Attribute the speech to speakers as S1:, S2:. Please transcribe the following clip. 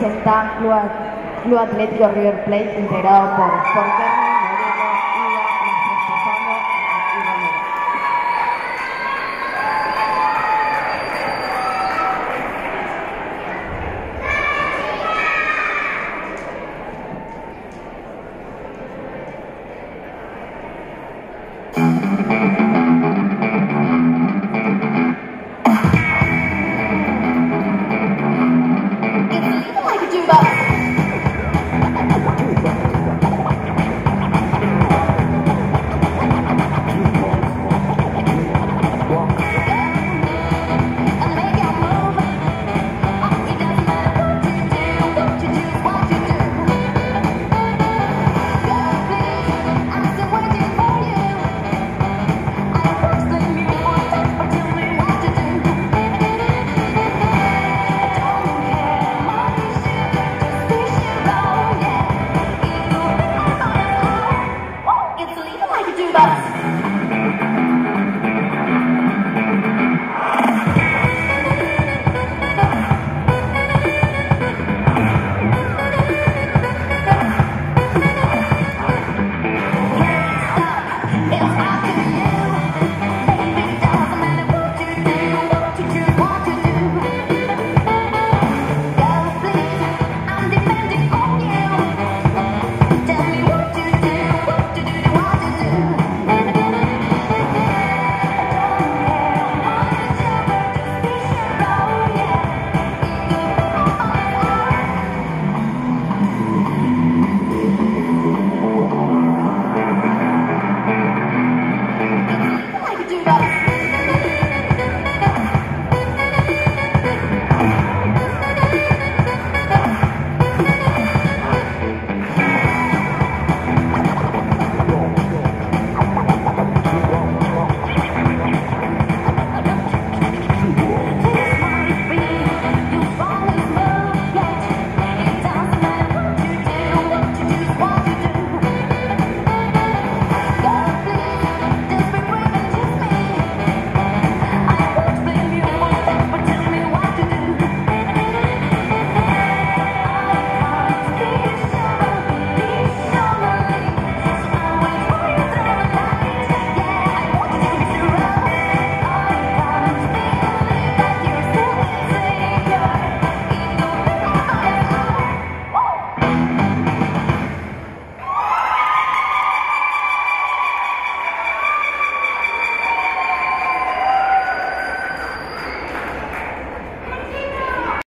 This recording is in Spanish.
S1: presenta Club, Club Atlético River Plate integrado por, por